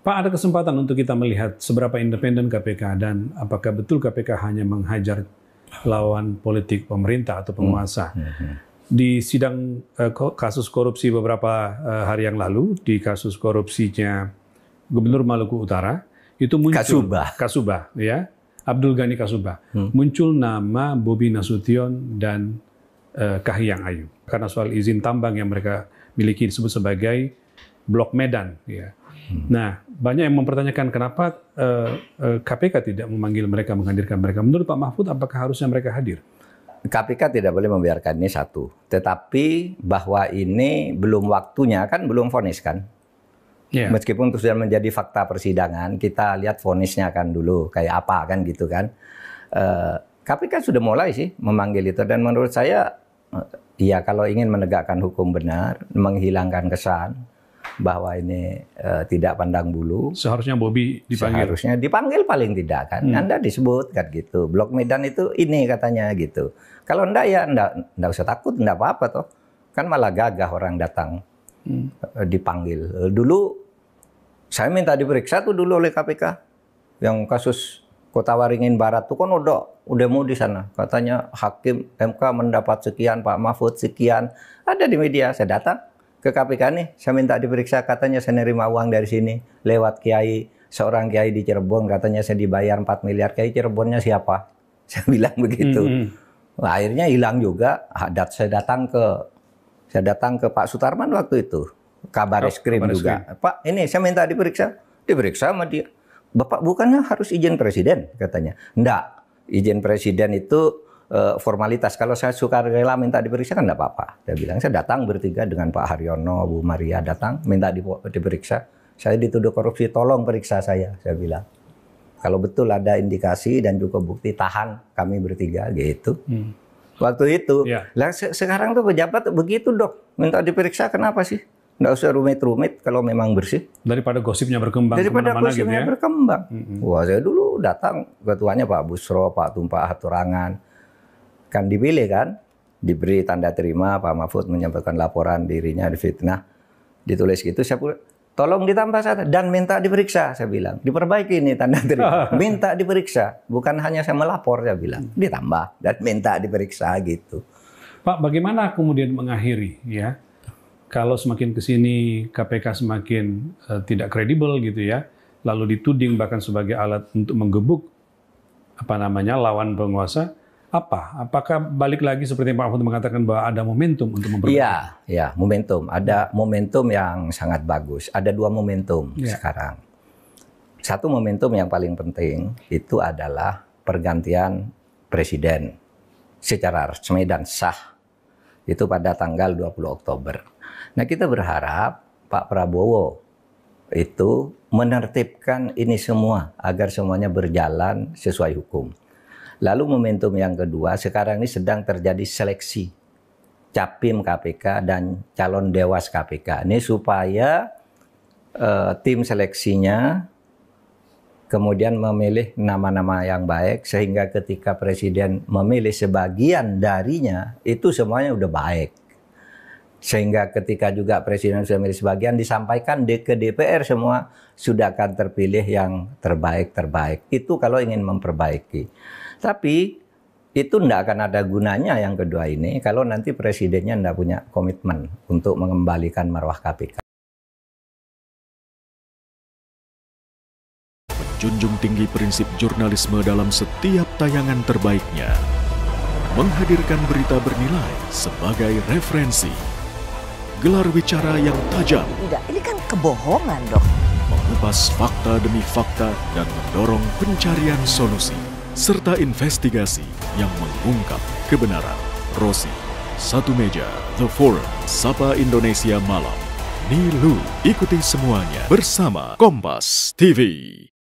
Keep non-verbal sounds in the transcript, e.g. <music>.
Pak, ada kesempatan untuk kita melihat seberapa independen KPK dan apakah betul KPK hanya menghajar lawan politik pemerintah atau penguasa. Hmm. Hmm. Di sidang uh, kasus korupsi beberapa uh, hari yang lalu, di kasus korupsinya Gubernur Maluku Utara, itu muncul Kasubah, Kasubah ya, Abdul Ghani Kasubah. Hmm. Muncul nama Bobi Nasution dan uh, Kahiyang Ayu. Karena soal izin tambang yang mereka miliki disebut sebagai Blok Medan. Ya. Hmm. Nah, banyak yang mempertanyakan kenapa uh, uh, KPK tidak memanggil mereka, menghadirkan mereka. Menurut Pak Mahfud, apakah harusnya mereka hadir? KPK tidak boleh membiarkan ini satu. Tetapi bahwa ini belum waktunya, kan belum vonis kan? Yeah. Meskipun itu sudah menjadi fakta persidangan, kita lihat vonisnya kan dulu kayak apa kan gitu kan. Uh, eh, KPK sudah mulai sih memanggil itu dan menurut saya, uh, ya kalau ingin menegakkan hukum benar, menghilangkan kesan, bahwa ini uh, tidak pandang bulu. Seharusnya Bobby dipanggil. Seharusnya dipanggil paling tidak kan. Hmm. Anda disebut kan gitu. Blok Medan itu ini katanya gitu. Kalau enggak ya enggak, enggak usah takut, enggak apa-apa toh. Kan malah gagah orang datang hmm. uh, dipanggil. Uh, dulu saya minta diperiksa tuh dulu oleh KPK yang kasus Kota Waringin Barat tuh kan udah udah mau di sana. Katanya hakim MK mendapat sekian, Pak Mahfud sekian. Ada di media, saya datang ke KPK nih, saya minta diperiksa, katanya saya nerima uang dari sini lewat kiai, seorang kiai di Cirebon, katanya saya dibayar 4 miliar, kiai Cirebonnya siapa? <laughs> Saya bilang begitu. Mm -hmm. nah, akhirnya hilang juga, adat saya datang ke saya datang ke Pak Sutarman waktu itu, kabar oh, eskrim juga. Pak, ini saya minta diperiksa, diperiksa sama dia. Bapak bukannya harus izin presiden katanya. Enggak, izin presiden itu uh, formalitas. Kalau saya suka rela minta diperiksa kan tidak apa-apa. Saya bilang saya datang bertiga dengan Pak Haryono, Bu Maria datang minta di, diperiksa. Saya dituduh korupsi, tolong periksa saya. Saya bilang kalau betul ada indikasi dan juga bukti tahan kami bertiga gitu. Hmm. Waktu itu, ya. lah se sekarang tuh pejabat begitu dok, minta diperiksa kenapa sih? Nggak usah rumit-rumit kalau memang bersih. Daripada gosipnya berkembang Daripada gosipnya gitu ya? berkembang. -hmm. Wah saya dulu datang ketuanya Pak Busro, Pak Tumpah Haturangan, kan dipilih kan, diberi tanda terima Pak Mahfud menyampaikan laporan dirinya difitnah, ditulis gitu saya pun tolong ditambah satu dan minta diperiksa saya bilang. Diperbaiki ini tanda terima. <laughs> Minta diperiksa bukan hanya saya melapor saya bilang. Ditambah dan minta diperiksa gitu. Pak bagaimana kemudian mengakhiri ya? Kalau semakin ke sini KPK semakin uh, tidak kredibel gitu ya lalu dituding bahkan sebagai alat untuk menggebuk apa namanya lawan penguasa apa? Apakah balik lagi seperti Pak Mahfud mengatakan bahwa ada momentum untuk memperbaiki? Iya, ya, momentum. Ada momentum yang sangat bagus. Ada dua momentum ya. sekarang. Satu momentum yang paling penting itu adalah pergantian presiden secara resmi dan sah. Itu pada tanggal 20 Oktober. Nah, kita berharap Pak Prabowo itu menertibkan ini semua agar semuanya berjalan sesuai hukum. Lalu momentum yang kedua, sekarang ini sedang terjadi seleksi capim KPK dan calon dewas KPK. Ini supaya uh, tim seleksinya kemudian memilih nama-nama yang baik sehingga ketika presiden memilih sebagian darinya itu semuanya udah baik. Sehingga ketika juga presiden sudah memilih sebagian disampaikan ke DPR semua sudah akan terpilih yang terbaik-terbaik. Itu kalau ingin memperbaiki. Tapi itu tidak akan ada gunanya yang kedua ini kalau nanti presidennya tidak punya komitmen untuk mengembalikan marwah KPK. Junjung tinggi prinsip jurnalisme dalam setiap tayangan terbaiknya. Menghadirkan berita bernilai sebagai referensi. Gelar bicara yang tajam. Tidak, ini kan kebohongan dok. Mengupas fakta demi fakta dan mendorong pencarian solusi serta investigasi yang mengungkap kebenaran. Rosi, Satu Meja, The Forum, Sapa Indonesia Malam. Nilu, ikuti semuanya bersama Kompas TV.